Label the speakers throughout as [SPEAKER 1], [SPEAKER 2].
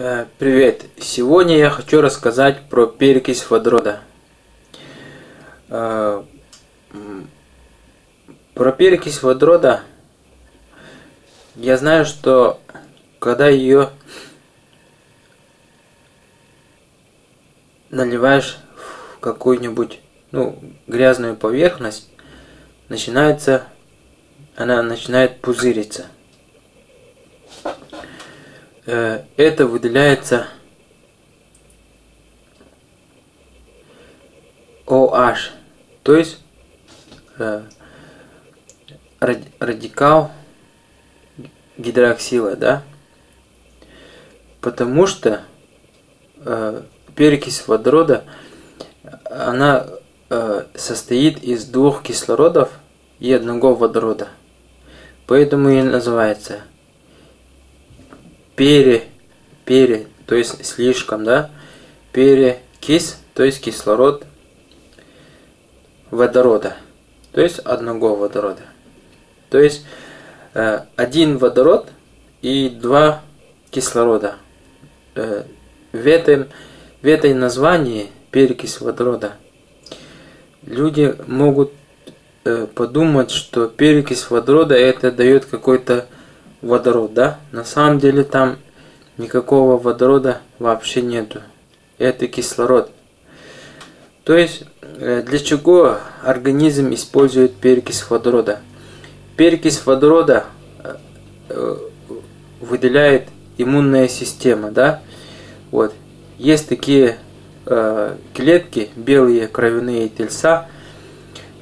[SPEAKER 1] Э, Привет! Сегодня я хочу рассказать про перекись водорода. Э, Про перекись водорода я знаю, что когда ее наливаешь в какую-нибудь ну, грязную поверхность, начинается, она начинает пузыриться. Э, Это выделяется OH, то есть э, ради- радикал гидроксила, да? Потому что э, перекись водорода, она состоит из двух кислородов и одного водорода. Поэтому и называется пере, пере, то есть слишком, да? Перекись, то есть кислород водорода, то есть одного водорода. То есть э, один водород и два кислорода. Э, в, этом, в этой названии перекись водорода люди могут э, подумать, что перекись водорода это дает какой-то водород, да? На самом деле там никакого водорода вообще нету. Это кислород. То есть э, для чего организм использует перекись водорода? Перекись водорода э, э, выделяет иммунная система, да? Вот. Есть такие э, клетки, белые кровяные тельца.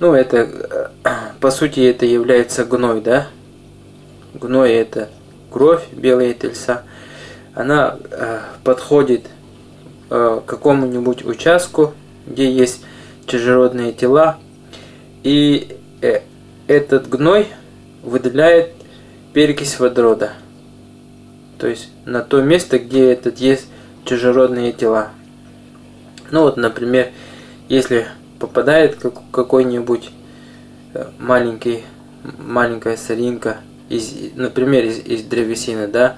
[SPEAKER 1] Ну, это, по сути, это является гной, да? Гной это кровь, белые тельца. Она э, подходит э, к какому-нибудь участку, где есть чужеродные тела, и э, этот гной выделяет перекись водорода. То есть на то место, где этот есть чужеродные тела. Ну вот, например, если попадает как- какой-нибудь э, маленький, маленькая соринка, из, например, из, из древесины, да,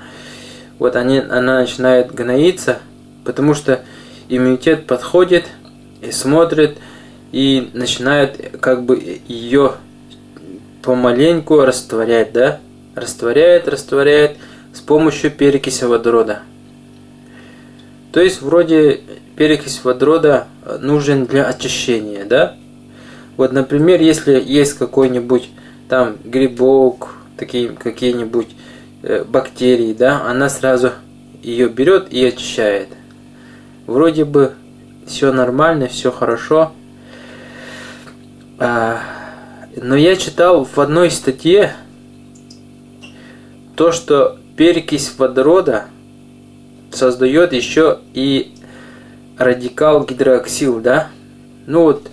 [SPEAKER 1] вот они, она начинает гноиться, потому что иммунитет подходит и смотрит и начинает как бы ее помаленьку растворять, да, растворяет, растворяет с помощью перекиси водорода. То есть вроде перекись водорода нужен для очищения, да? Вот, например, если есть какой-нибудь там грибок, такие какие-нибудь э, бактерии, да, она сразу ее берет и очищает. Вроде бы все нормально, все хорошо. А, но я читал в одной статье то, что перекись водорода создает еще и радикал гидроксил, да? Ну вот,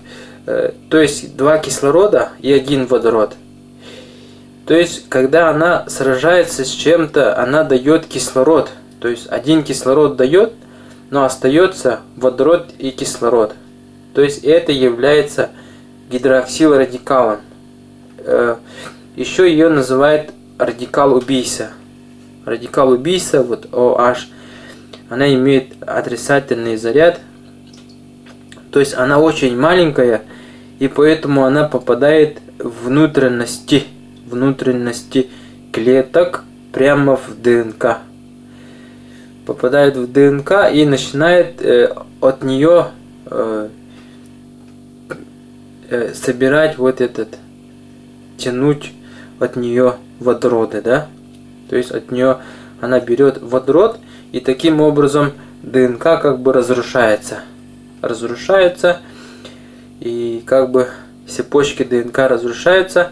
[SPEAKER 1] э, то есть два кислорода и один водород. То есть, когда она сражается с чем-то, она дает кислород. То есть, один кислород дает, но остается водород и кислород. То есть, это является гидроксилрадикалом. Э, Еще ее называют радикал убийца. Радикал убийца, вот OH, она имеет отрицательный заряд. То есть она очень маленькая, и поэтому она попадает в внутренности, внутренности клеток прямо в ДНК. Попадает в ДНК и начинает э, от нее э, э, собирать вот этот, тянуть от нее водороды, да? То есть от нее она берет водород, и таким образом ДНК как бы разрушается. Разрушается, и как бы цепочки ДНК разрушаются.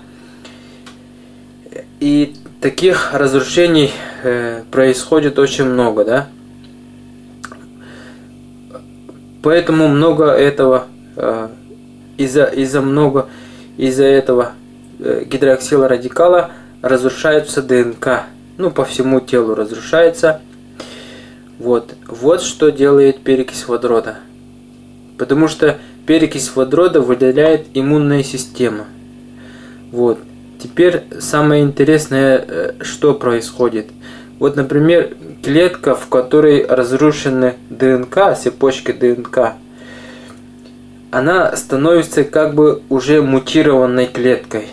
[SPEAKER 1] И таких разрушений э, происходит очень много, да? Поэтому много этого, э, из-за из много, из-за этого э, гидроксила радикала разрушается ДНК. Ну, по всему телу разрушается. Вот. Вот что делает перекись водорода. Потому что перекись водорода выделяет иммунная система. Вот. Теперь самое интересное, э, что происходит. Вот, например, клетка, в которой разрушены ДНК, цепочки ДНК, она становится как бы уже мутированной клеткой,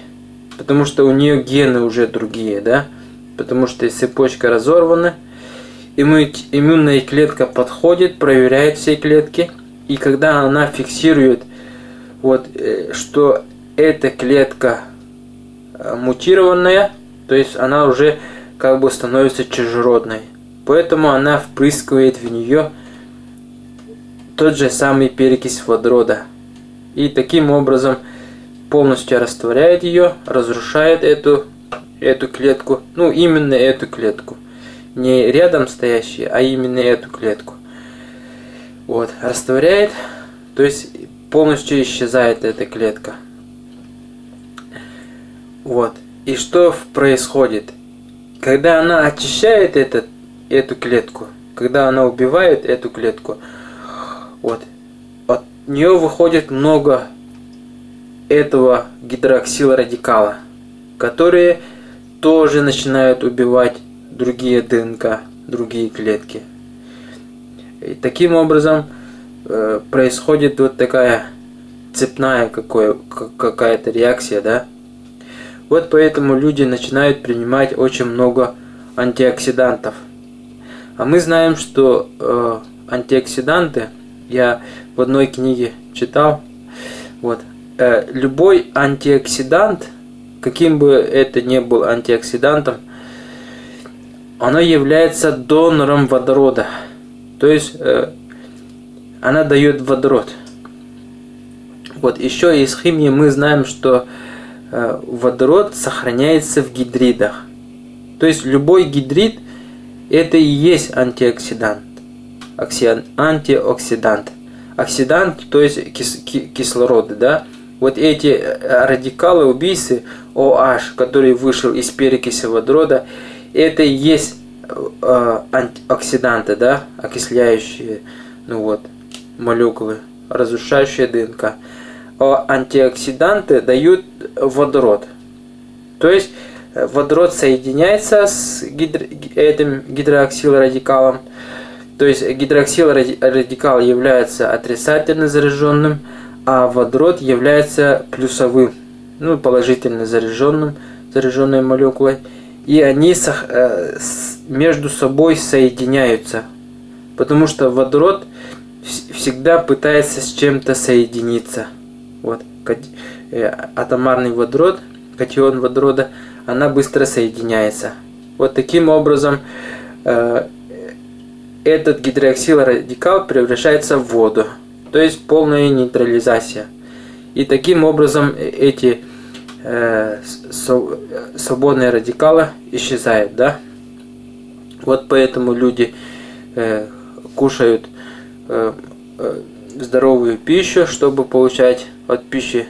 [SPEAKER 1] потому что у нее гены уже другие, да, потому что цепочка разорвана, иммунная клетка подходит, проверяет все клетки, и когда она фиксирует, вот, э, что эта клетка мутированная, то есть она уже как бы становится чужеродной. Поэтому она впрыскивает в нее тот же самый перекись водорода. И таким образом полностью растворяет ее, разрушает эту, эту клетку, ну именно эту клетку. Не рядом стоящие, а именно эту клетку. Вот, растворяет, то есть полностью исчезает эта клетка. Вот. И что происходит? Когда она очищает этот, эту клетку, когда она убивает эту клетку, вот. От нее выходит много этого гидроксилрадикала, которые тоже начинают убивать другие ДНК, другие клетки. И таким образом э, происходит вот такая цепная какая-то реакция, да. Вот поэтому люди начинают принимать очень много антиоксидантов. А мы знаем, что э, антиоксиданты – я в одной книге читал. Вот. Э, любой антиоксидант, каким бы это ни был антиоксидантом, оно является донором водорода. То есть э, она дает водород. Вот еще из химии мы знаем, что водород сохраняется в гидридах. То есть любой гидрид это и есть антиоксидант антиоксидант. Оксидант, то есть кис, кислород, да. Вот эти э, радикалы убийцы OH, который вышел из перекиси водорода, это и есть э, антиоксиданты, да, окисляющие, ну вот, молекулы, разрушающие ДНК. А антиоксиданты дают водород. То есть э, водород соединяется с гидро, этим гидроксилрадикалом, радикалом то есть гидроксилрадикал является отрицательно заряженным, а водород является плюсовым, ну, положительно заряженным, заряженной молекулой. И они э, между собой соединяются. Потому что водород всегда пытается с чем-то соединиться. Вот, э, атомарный водород, катион водорода, она быстро соединяется. Вот таким образом э, этот гидроксилрадикал превращается в воду, то есть полная нейтрализация. И таким образом э, эти э, свободные радикалы исчезают, да? Вот поэтому люди э, кушают э, э, здоровую пищу, чтобы получать от пищи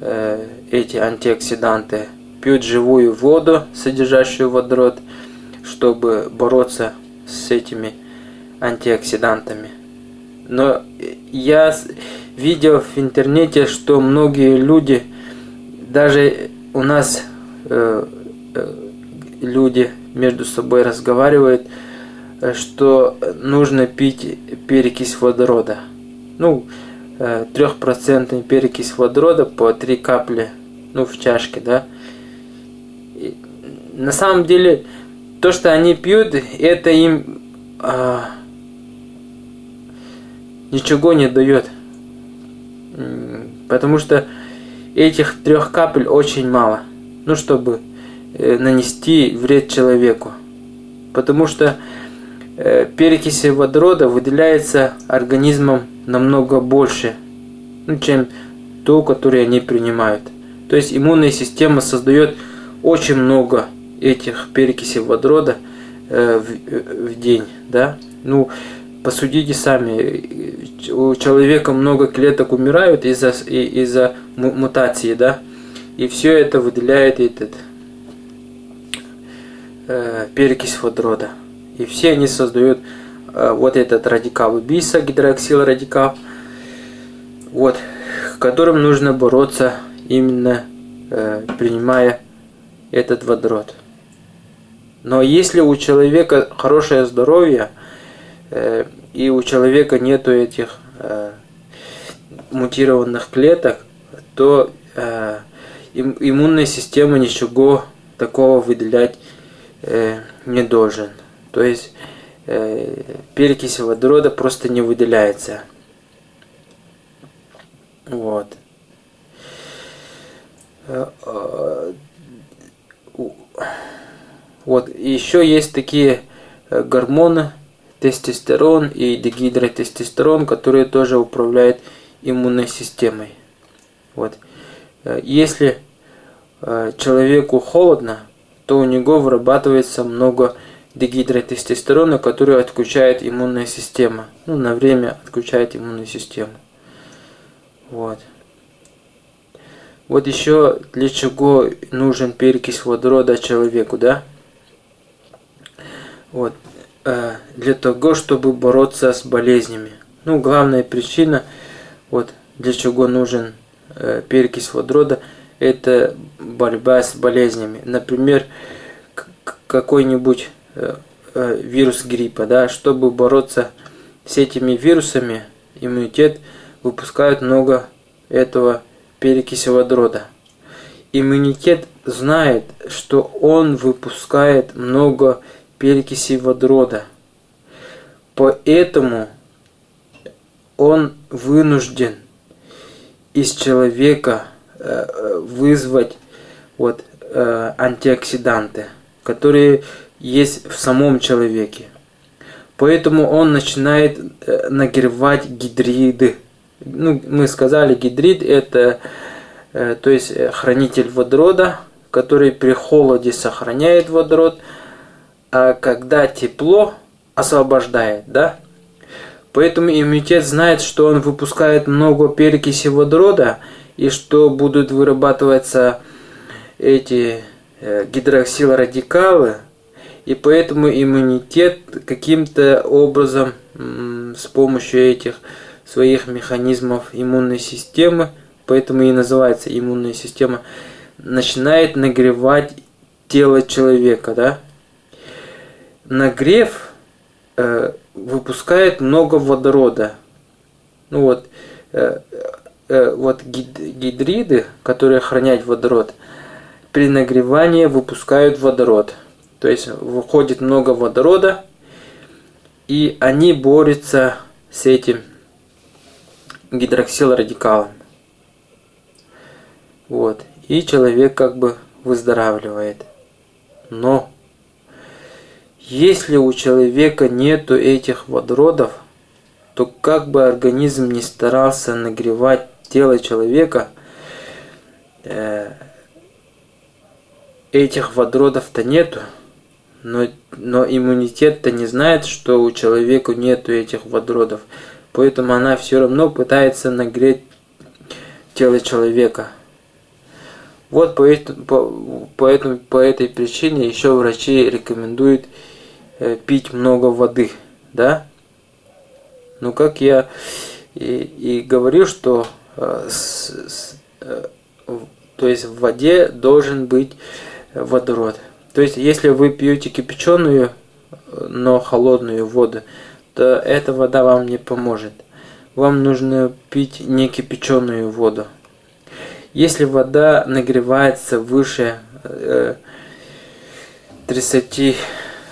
[SPEAKER 1] э, эти антиоксиданты. Пьют живую воду, содержащую водород, чтобы бороться с этими антиоксидантами. Но я видел в интернете, что многие люди, даже у нас э, э, люди между собой разговаривают, э, что нужно пить перекись водорода. Ну, э, трехпроцентный перекись водорода по три капли, ну, в чашке, да. И на самом деле, то, что они пьют, это им а, ничего не дает. Потому что этих трех капель очень мало. Ну, чтобы э, нанести вред человеку. Потому что э, перекиси водорода выделяется организмом намного больше, ну, чем то, которое они принимают. То есть иммунная система создает очень много этих перекисей водорода э, в, э, в день, да. Ну, посудите сами, у человека много клеток умирают из-за из-за мутации, да, и все это выделяет этот э, перекись водорода. И все они создают вот этот радикал убийца, гидроксилрадикал, вот, которым нужно бороться именно э, принимая этот водород. Но если у человека хорошее здоровье, э, и у человека нету этих э, мутированных клеток, то э, им, иммунная система ничего такого выделять э, не должен. То есть э, перекись водорода просто не выделяется. Вот. Э, э, вот, еще есть такие э, гормоны, тестостерон и дегидротестостерон, которые тоже управляют иммунной системой. Вот. Если человеку холодно, то у него вырабатывается много дегидротестостерона, который отключает иммунная система. Ну, на время отключает иммунную систему. Вот. Вот еще для чего нужен перекись водорода человеку, да? Вот. Э, для того, чтобы бороться с болезнями. Ну, главная причина, вот для чего нужен э, перекись водорода, это борьба с болезнями. Например, какой-нибудь вирус гриппа, да, чтобы бороться с этими вирусами, иммунитет выпускают много этого перекиси водорода. Иммунитет знает, что он выпускает много перекиси водорода. Поэтому он вынужден из человека э, вызвать вот, э, антиоксиданты, которые есть в самом человеке. Поэтому он начинает э, нагревать гидриды ну, мы сказали, гидрид это, э, то есть э, хранитель водорода, который при холоде сохраняет водород, а когда тепло освобождает, да? Поэтому иммунитет знает, что он выпускает много перекиси водорода, и что будут вырабатываться эти гидроксилрадикалы, и поэтому иммунитет каким-то образом с помощью этих своих механизмов иммунной системы, поэтому и называется иммунная система, начинает нагревать тело человека, да? Нагрев э, выпускает много водорода. Ну вот, э, э, вот гидриды, которые охраняют водород, при нагревании выпускают водород. То есть выходит много водорода, и они борются с этим гидроксилрадикалом. Вот. И человек как бы выздоравливает. Но если у человека нету этих водородов, то как бы организм не старался нагревать тело человека, э, этих водородов-то нету, но, но иммунитет-то не знает, что у человека нету этих водородов. Поэтому она все равно пытается нагреть тело человека. Вот по, по, поэтому, по этой причине еще врачи рекомендуют э, пить много воды, да? Ну, как я и, и говорил, что э, с, с, э, то есть в воде должен быть водород. То есть, если вы пьете кипяченую, но холодную воду, то эта вода вам не поможет. Вам нужно пить не кипяченую воду. Если вода нагревается выше э, 30,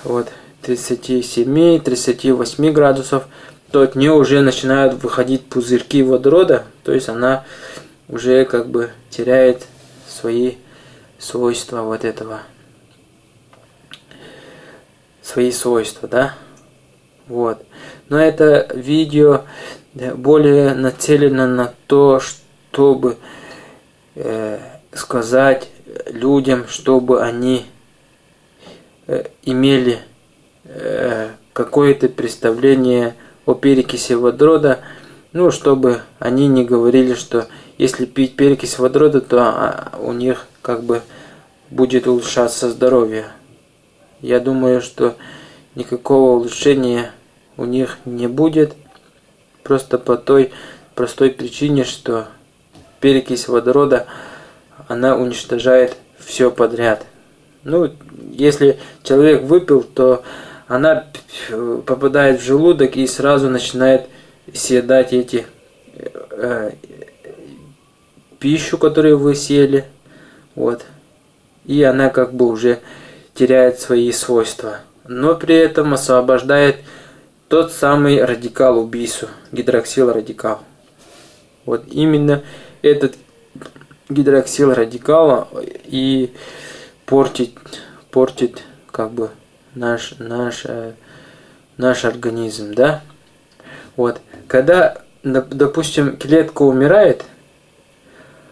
[SPEAKER 1] вот, 37-38 градусов, то от нее уже начинают выходить пузырьки водорода, то есть она уже как бы теряет свои свойства вот этого свои свойства, да? Вот. Но это видео более нацелено на то, чтобы э, сказать людям, чтобы они э, имели э, какое-то представление о перекиси водорода, ну, чтобы они не говорили, что если пить перекись водорода, то а, у них как бы будет улучшаться здоровье. Я думаю, что никакого улучшения у них не будет. Просто по той простой причине, что перекись водорода, она уничтожает все подряд. Ну, если человек выпил, то она попадает в желудок и сразу начинает съедать эти э, пищу, которую вы съели. Вот. И она как бы уже теряет свои свойства. Но при этом освобождает тот самый радикал убийцу, гидроксил радикал. Вот именно этот гидроксил радикала и портит, портит как бы наш, наш, э, наш организм, да? Вот. Когда, допустим, клетка умирает,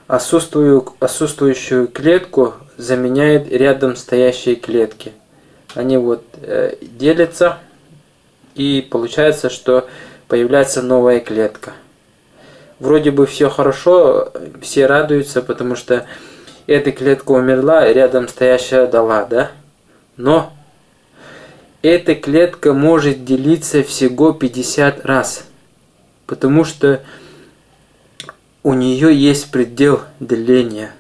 [SPEAKER 1] отсутствующую, отсутствующую клетку заменяет рядом стоящие клетки. Они вот э, делятся, и получается, что появляется новая клетка. Вроде бы все хорошо, все радуются, потому что эта клетка умерла, рядом стоящая дала, да? Но эта клетка может делиться всего 50 раз, потому что у нее есть предел деления.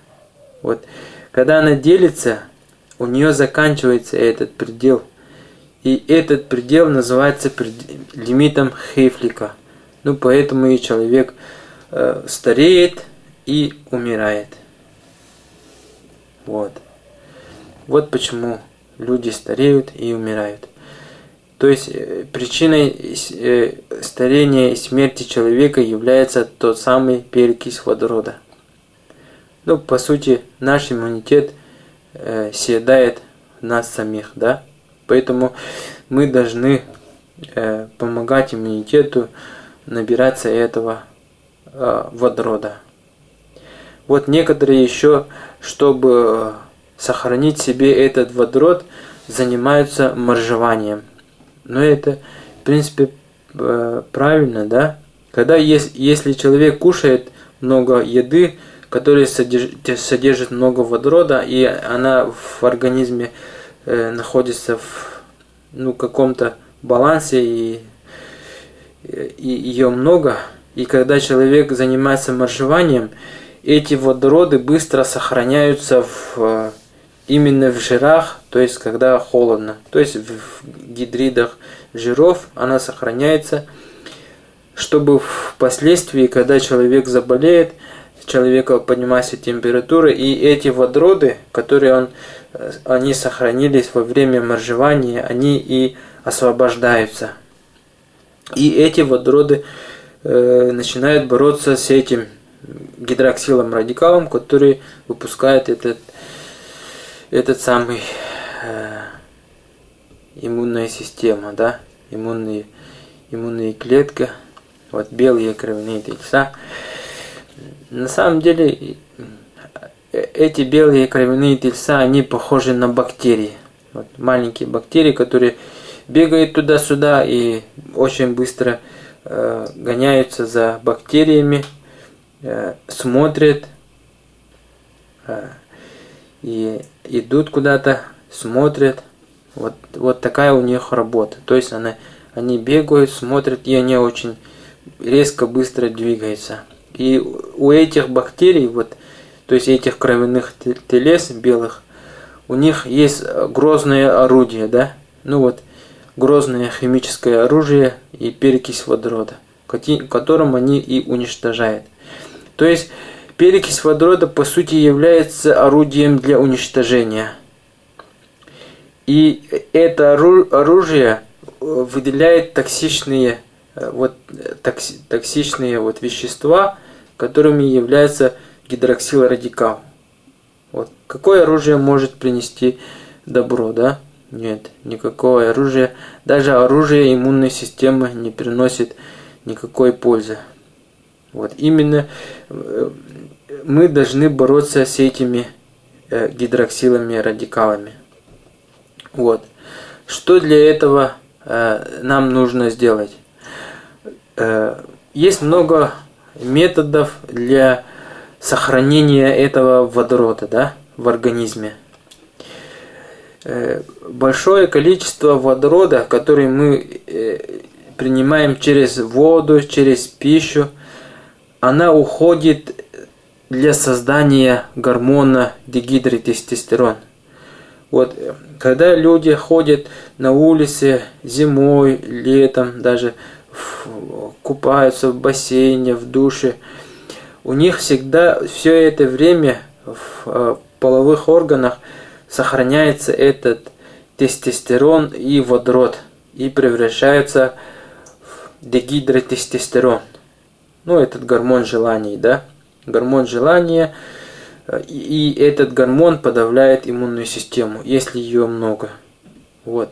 [SPEAKER 1] Вот, когда она делится, у нее заканчивается этот предел. И этот предел называется лимитом Хейфлика. Ну, поэтому и человек э, стареет и умирает. Вот. Вот почему люди стареют и умирают. То есть э, причиной э, старения и смерти человека является тот самый перекись водорода. Ну, по сути, наш иммунитет э, съедает нас самих, да? Поэтому мы должны э, помогать иммунитету набираться этого э, водорода. Вот некоторые еще, чтобы сохранить себе этот водород, занимаются моржеванием. Но это, в принципе, э, правильно, да? Когда есть, если человек кушает много еды, которая содержит, содержит много водорода, и она в организме э, находится в ну, каком-то балансе, и, и ее много, и когда человек занимается моржеванием, эти водороды быстро сохраняются в именно в жирах, то есть когда холодно, то есть в гидридах жиров она сохраняется, чтобы впоследствии, когда человек заболеет, человека поднимается температура, и эти водороды, которые он, э, они сохранились во время моржевания, они и освобождаются. И эти водороды э, начинают бороться с этим гидроксилом радикалом, который выпускает этот этот самый э, иммунная система, да, иммунные, иммунные клетки, вот белые кровяные тельца. На самом деле эти белые кровяные тельца, они похожи на бактерии. Вот маленькие бактерии, которые бегают туда-сюда и очень быстро э, гоняются за бактериями, э, смотрят, э, и идут куда-то, смотрят. Вот, вот такая у них работа. То есть она, они бегают, смотрят, и они очень резко, быстро двигаются. И у этих бактерий, вот, то есть этих кровяных телес белых, у них есть грозное орудие, да? Ну вот, грозное химическое оружие и перекись водорода, которым они и уничтожают. То есть Перекись водорода по сути является орудием для уничтожения. И это оружие э, выделяет токсичные, э, вот, токси, токсичные вот вещества, которыми является гидроксилрадикал. Вот. Какое оружие может принести добро, да? Нет, никакое оружие, даже оружие иммунной системы не приносит никакой пользы. Вот именно э, мы должны бороться с этими э, гидроксилами радикалами. Вот. Что для этого э, нам нужно сделать? Есть много методов для сохранения этого водорода да, в организме. Э, большое количество водорода, который мы э, принимаем через воду, через пищу, она уходит для создания гормона дегидротестостерон. Вот, когда люди ходят на улице зимой, летом, даже купаются в бассейне, в душе, у них всегда все это время в э, половых органах сохраняется этот тестостерон и водород и превращается в дегидротестостерон. Ну, этот гормон желаний, да? Гормон желания – и этот гормон подавляет иммунную систему, если ее много. Вот.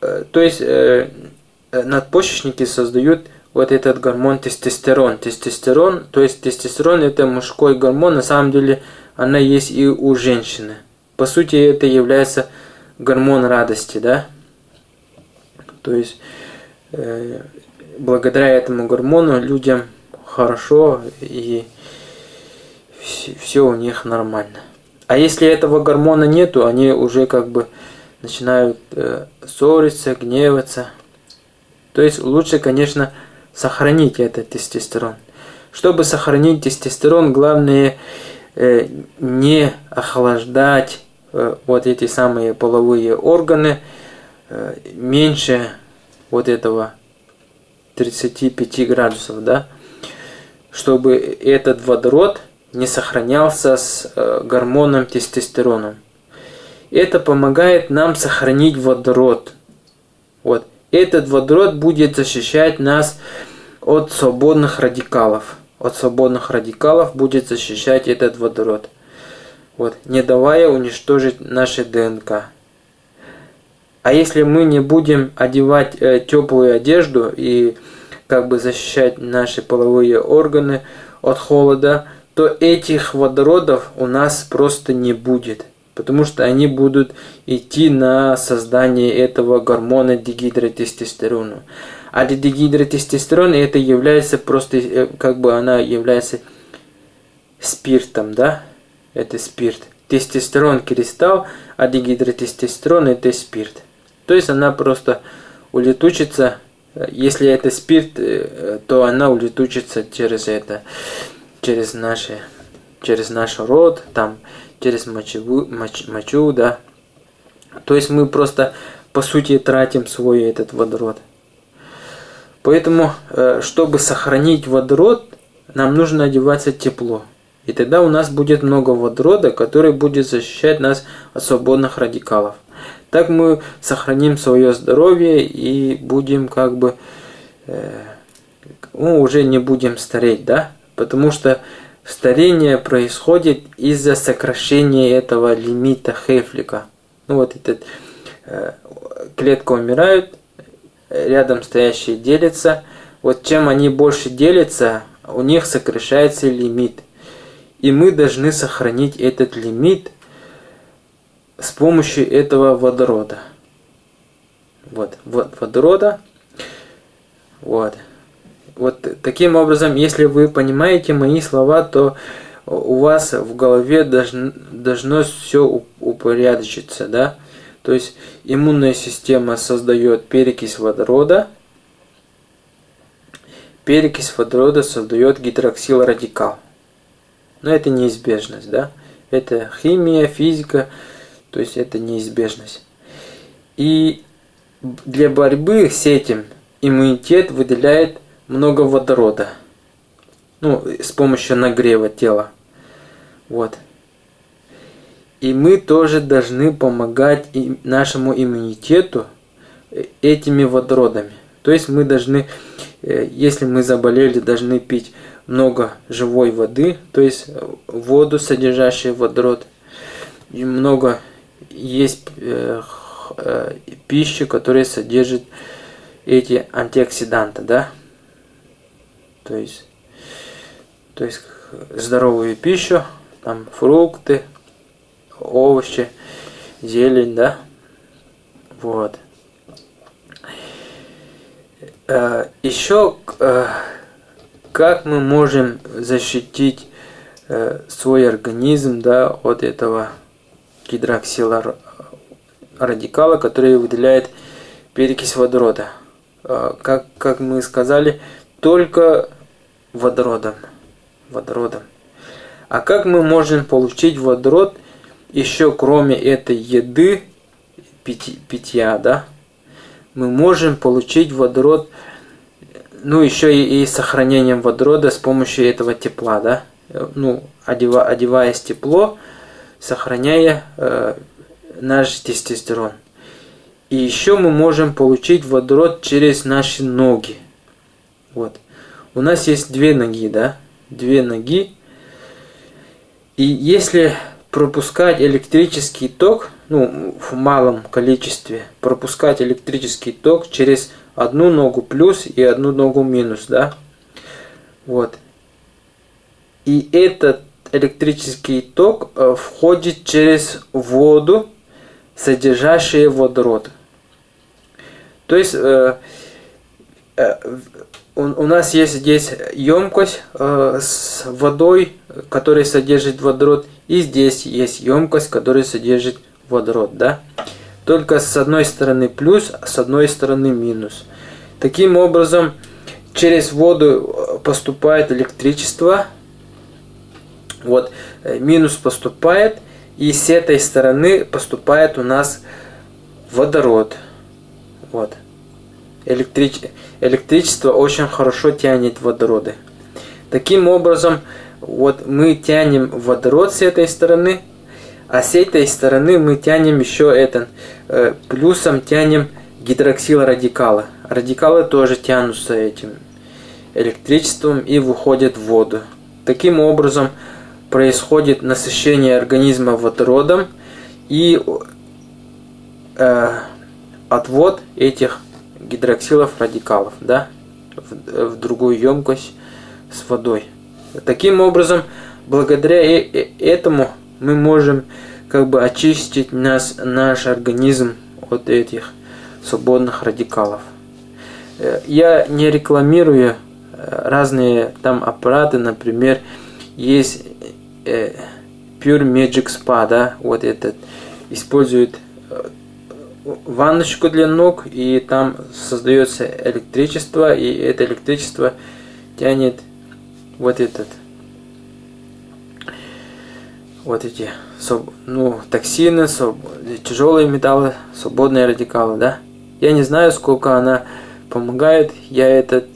[SPEAKER 1] Э, то есть э, надпочечники создают вот этот гормон тестостерон. Тестостерон, то есть тестостерон это мужской гормон, на самом деле она есть и у женщины. По сути это является гормон радости, да? То есть э, благодаря этому гормону людям хорошо и все у них нормально. А если этого гормона нету, они уже как бы начинают э, ссориться, гневаться. То есть лучше, конечно, сохранить этот тестостерон. Чтобы сохранить тестостерон, главное э, не охлаждать э, вот эти самые половые органы э, меньше вот этого 35 градусов, да, чтобы этот водород – не сохранялся с э, гормоном тестостероном. Это помогает нам сохранить водород. Вот. Этот водород будет защищать нас от свободных радикалов. От свободных радикалов будет защищать этот водород. Вот, не давая уничтожить наши ДНК. А если мы не будем одевать э, теплую одежду и как бы защищать наши половые органы от холода, то этих водородов у нас просто не будет. Потому что они будут идти на создание этого гормона дегидротестостерона. А дегидротестостерон это является просто, э, как бы она является спиртом, да? Это спирт. Тестостерон кристалл, а дегидротестостерон это спирт. То есть она просто улетучится, если это спирт, э, то она улетучится через это через наши, через наш рот, там, через мочеву, моч, мочу, да. То есть мы просто, по сути, тратим свой этот водород. Поэтому, э, чтобы сохранить водород, нам нужно одеваться тепло. И тогда у нас будет много водорода, который будет защищать нас от свободных радикалов. Так мы сохраним свое здоровье и будем как бы, э, ну, уже не будем стареть, да? потому что старение происходит из-за сокращения этого лимита Хейфлика. Ну вот этот э, клетка умирает, рядом стоящие делятся. Вот чем они больше делятся, у них сокращается лимит. И мы должны сохранить этот лимит с помощью этого водорода. Вот, вот водорода. Вот. Вот таким образом, если вы понимаете мои слова, то у вас в голове должно, должно все упорядочиться, да? То есть иммунная система создает перекись водорода, перекись водорода создает гидроксилрадикал. Но это неизбежность, да? Это химия, физика, то есть это неизбежность. И для борьбы с этим иммунитет выделяет много водорода. Ну, с помощью нагрева тела. Вот. И мы тоже должны помогать нашему иммунитету э, этими водородами. То есть мы должны, э, если мы заболели, должны пить много живой воды, то есть воду, содержащую водород. И много есть э, пищи, которая содержит эти антиоксиданты, да, то есть, то есть здоровую пищу, там фрукты, овощи, зелень, да, вот. Э, Еще э, как мы можем защитить э, свой организм, да, от этого гидроксила радикала, который выделяет перекись водорода. Как, как мы сказали, только водородом. водородом. А как мы можем получить водород еще кроме этой еды, питья, да, мы можем получить водород, ну, еще и, и сохранением водорода с помощью этого тепла, да, ну, одева, одеваясь тепло, сохраняя э, наш тестостерон. И еще мы можем получить водород через наши ноги. Вот. У нас есть две ноги, да? Две ноги. И если пропускать электрический ток, ну, в малом количестве, пропускать электрический ток через одну ногу плюс и одну ногу минус, да? Вот. И этот электрический ток э, входит через воду, содержащую водород. То есть э, э, у, у нас есть здесь емкость э, с водой, которая содержит водород, и здесь есть емкость, которая содержит водород, да? Только с одной стороны плюс, а с одной стороны минус. Таким образом, через воду поступает электричество, вот, э, минус поступает, и с этой стороны поступает у нас водород. Вот. Электрич... Электричество очень хорошо тянет водороды. Таким образом, вот мы тянем водород с этой стороны, а с этой стороны мы тянем еще этот, э, плюсом тянем гидроксил радикала. Радикалы тоже тянутся этим электричеством и выходят в воду. Таким образом, происходит насыщение организма водородом и э, отвод этих гидроксилов радикалов да, в, в другую емкость с водой. Таким образом, благодаря э, э, этому мы можем как бы очистить нас, наш организм от этих свободных радикалов. Э, я не рекламирую разные там аппараты, например, есть э, Pure Magic Spa, да, вот этот, использует ванночку для ног, и там создается электричество, и это электричество тянет вот этот, вот эти, ну, токсины, тяжелые металлы, свободные радикалы, да. Я не знаю, сколько она помогает, я этот,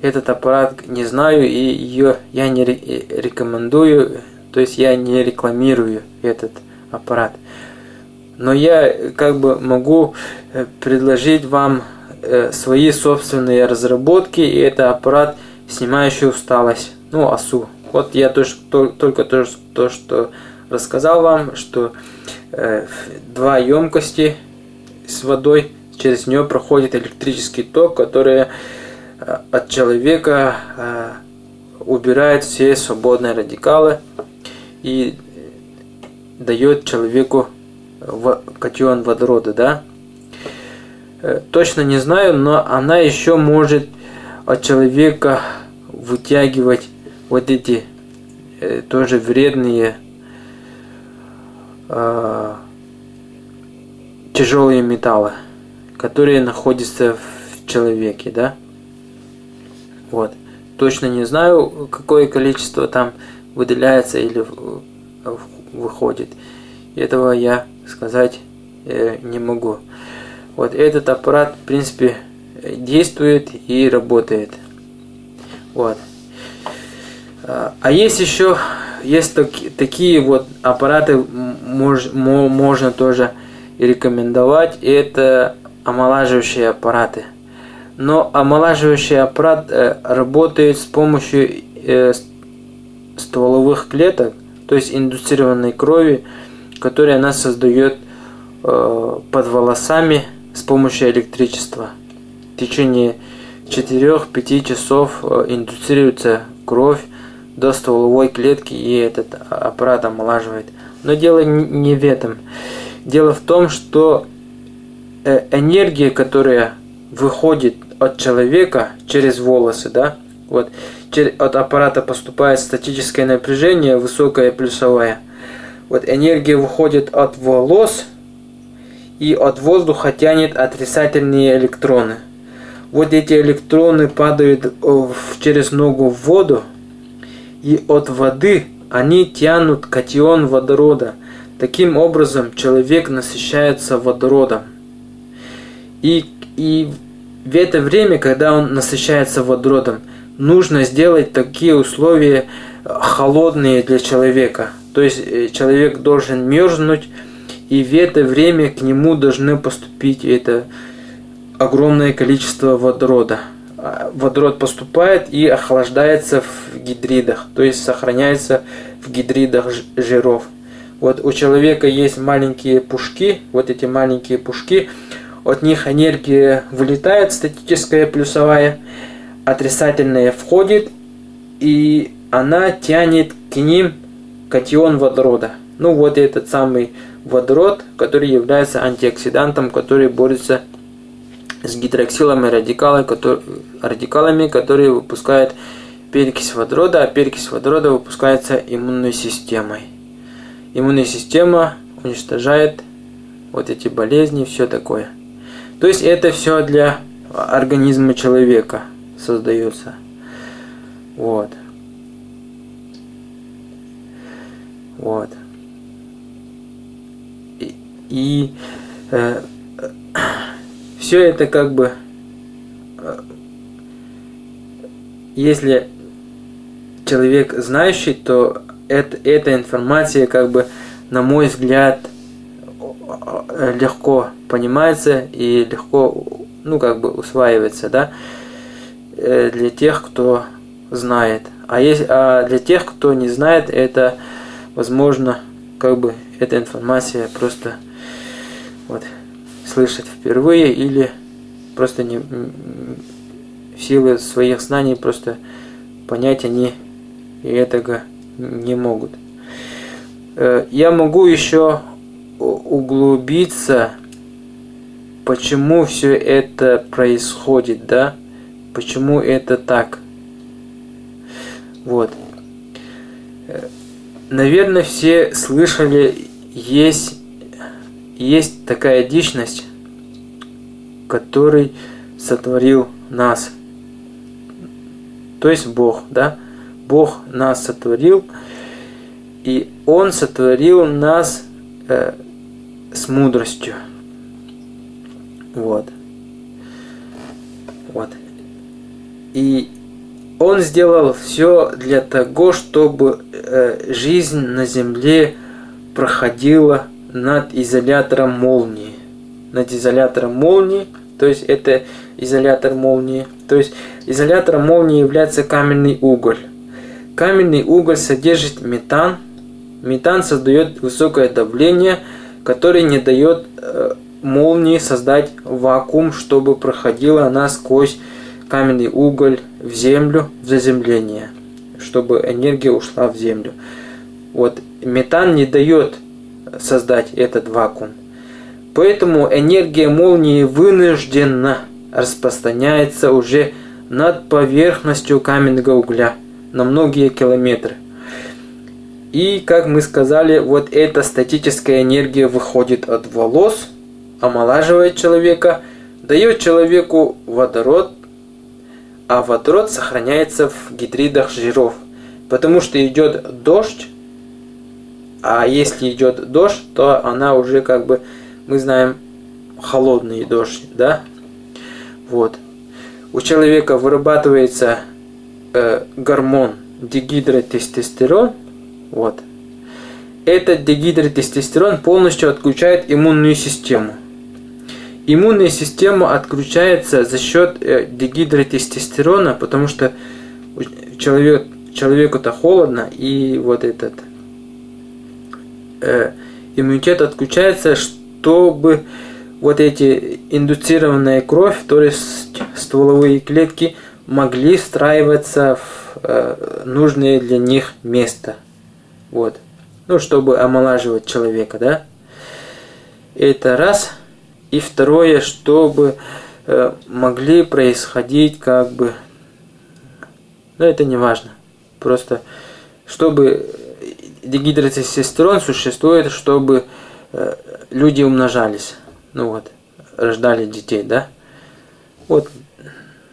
[SPEAKER 1] этот аппарат не знаю, и ее я не рекомендую то есть я не рекламирую этот аппарат. Но я как бы могу э, предложить вам э, свои собственные разработки, и это аппарат, снимающий усталость, ну, ОСУ. Вот я тоже, только то, то, что рассказал вам, что э, два емкости с водой, через нее проходит электрический ток, который от человека убирает все свободные радикалы и дает человеку катион водорода, да? Э, точно не знаю, но она еще может от человека вытягивать вот эти э, тоже вредные э, тяжелые металлы, которые находятся в человеке, да? Вот. Точно не знаю, какое количество там выделяется или выходит. Этого я сказать э, не могу. Вот этот аппарат, в принципе, действует и работает. Вот. А, а есть еще, есть так, такие вот аппараты, мож, можно тоже рекомендовать. Это омолаживающие аппараты. Но омолаживающий аппарат э, работает с помощью э, стволовых клеток, то есть индуцированной крови, которую она создает э, под волосами с помощью электричества. В течение 4-5 часов э, индуцируется кровь до стволовой клетки и этот аппарат омолаживает. Но дело не в этом. Дело в том, что э, энергия, которая выходит от человека через волосы, да, вот, от аппарата поступает статическое напряжение, высокое плюсовое. Вот энергия выходит от волос и от воздуха тянет отрицательные электроны. Вот эти электроны падают через ногу в воду, и от воды они тянут катион водорода. Таким образом, человек насыщается водородом. И, и в это время, когда он насыщается водородом, нужно сделать такие условия холодные для человека. То есть э, человек должен мерзнуть, и в это время к нему должны поступить это огромное количество водорода. А, водород поступает и охлаждается в гидридах, то есть сохраняется в гидридах жиров. Вот у человека есть маленькие пушки, вот эти маленькие пушки, от них энергия вылетает, статическая плюсовая, отрицательная входит, и она тянет к ним катион водорода. Ну вот этот самый водород, который является антиоксидантом, который борется с гидроксилами радикалами, которые, радикалами, которые выпускают перекись водорода, а перекись водорода выпускается иммунной системой. Иммунная система уничтожает вот эти болезни, все такое. То есть это все для организма человека создается. Вот. Вот. И, и э, все это как бы, э, если человек знающий, то это, эта информация как бы, на мой взгляд, э, легко понимается и легко, ну, как бы усваивается, да, э, для тех, кто знает. А, есть, а для тех, кто не знает, это, возможно, как бы эта информация просто вот слышать впервые или просто не в силу своих знаний просто понять они этого не могут. Э, я могу еще углубиться, почему все это происходит, да? Почему это так? Вот. Наверное, все слышали, есть, есть такая дичность, который сотворил нас. То есть Бог, да? Бог нас сотворил, и Он сотворил нас э, с мудростью. Вот. Вот. И он сделал все для того, чтобы э, жизнь на Земле проходила над изолятором молнии. Над изолятором молнии, то есть это изолятор молнии. То есть изолятором молнии является каменный уголь. Каменный уголь содержит метан. Метан создает высокое давление, которое не дает э, молнии создать вакуум, чтобы проходила она сквозь каменный уголь в землю, в заземление, чтобы энергия ушла в землю. Вот метан не дает создать этот вакуум. Поэтому энергия молнии вынуждена распространяется уже над поверхностью каменного угля на многие километры. И, как мы сказали, вот эта статическая энергия выходит от волос, омолаживает человека, дает человеку водород, а водород сохраняется в гидридах жиров. Потому что идет дождь, а если идет дождь, то она уже как бы, мы знаем, холодный дождь, да? Вот. У человека вырабатывается э, гормон дегидротестостерон. Вот. Этот дегидротестостерон полностью отключает иммунную систему. Иммунная система отключается за счет э, дегидротестостерона, потому что человек, человеку-то холодно, и вот этот э, иммунитет отключается, чтобы вот эти индуцированная кровь, то есть стволовые клетки, могли встраиваться в э, нужное для них место. Вот. Ну, чтобы омолаживать человека, да? Это раз. И второе, чтобы э, могли происходить как бы, ну это не важно, просто чтобы дегидротестостерон существует, чтобы э, люди умножались, ну вот, рождали детей, да. Вот,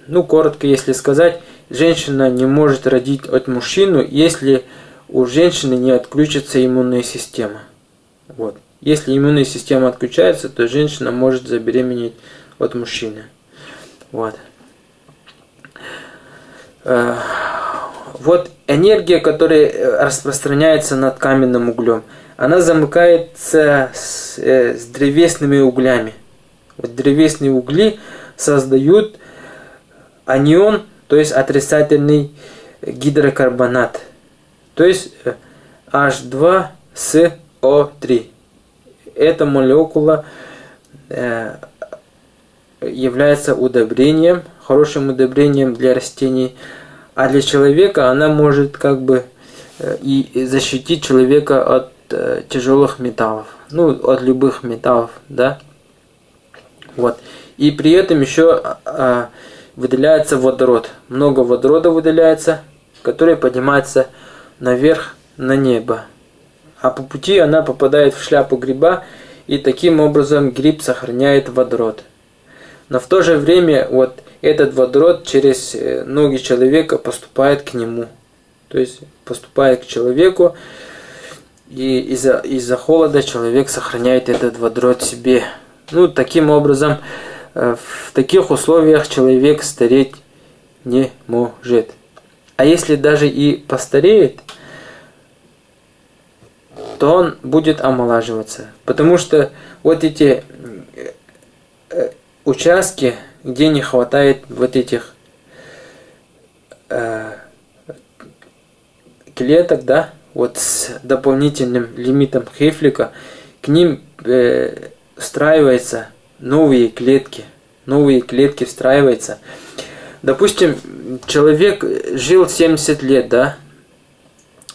[SPEAKER 1] ну коротко, если сказать, женщина не может родить от мужчину, если у женщины не отключится иммунная система. Вот. Если иммунная система отключается, то женщина может забеременеть от мужчины. Вот. Э, вот энергия, которая э, распространяется над каменным углем, она замыкается с, э, с древесными углями. Вот древесные угли создают анион, то есть отрицательный гидрокарбонат. То есть H2SO3. Эта молекула является удобрением, хорошим удобрением для растений, а для человека она может как бы э, и защитить человека от э, тяжелых металлов, ну, от любых металлов, да. Вот. И при этом еще а, выделяется водород. Много водорода выделяется, который поднимается наверх на небо. А по пути она попадает в шляпу гриба, и таким образом гриб сохраняет водород. Но в то же время вот этот водород через э, ноги человека поступает к нему. То есть поступает к человеку, и из-за из холода человек сохраняет этот водород себе. Ну, таким образом, э, в таких условиях человек стареть не может. А если даже и постареет, то он будет омолаживаться. Потому что вот эти э, участки, где не хватает вот этих э, клеток, да, вот с дополнительным лимитом Хейфлика, к ним э, встраиваются новые клетки. Новые клетки встраиваются. Допустим, человек жил 70 лет, да,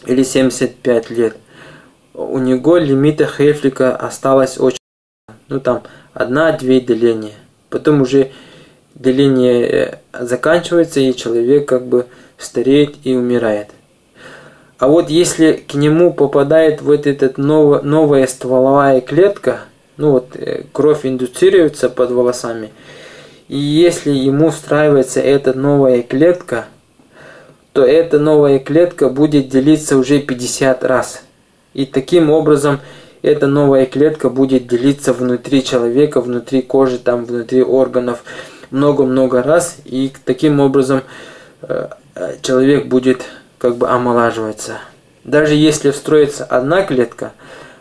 [SPEAKER 1] или 75 лет. У него лимита Хейфлика осталось очень, ну там, одна-две деления. Потом уже деление э, заканчивается, и человек как бы стареет и умирает. А вот если к нему попадает вот эта новая стволовая клетка, ну вот э, кровь индуцируется под волосами, и если ему встраивается эта новая клетка, то эта новая клетка будет делиться уже 50 раз. И таким образом эта новая клетка будет делиться внутри человека, внутри кожи, там, внутри органов много-много раз, и таким образом э, э, человек будет как бы омолаживаться. Даже если встроится одна клетка,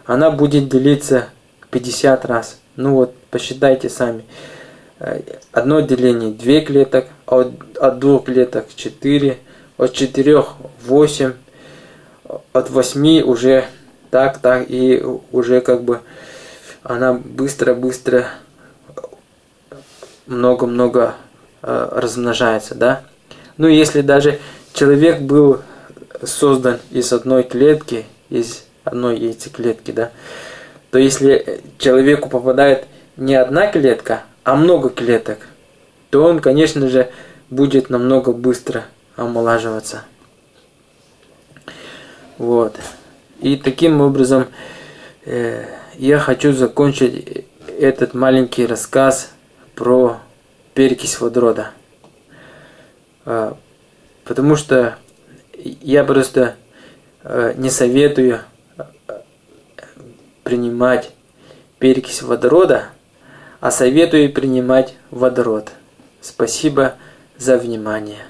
[SPEAKER 1] она будет делиться 50 раз. Ну вот, посчитайте сами. Э, одно деление 2 клеток, от, от двух клеток 4, от 4 8, от 8 уже так, так, и уже как бы она быстро-быстро много-много э, размножается, да. Ну, если даже человек был создан из одной клетки, из одной яйцеклетки, да, то если человеку попадает не одна клетка, а много клеток, то он, конечно же, будет намного быстро омолаживаться. Вот. И таким образом э, я хочу закончить этот маленький рассказ про перекись водорода. Э, потому что я просто э, не советую э, принимать перекись водорода, а советую принимать водород. Спасибо за внимание.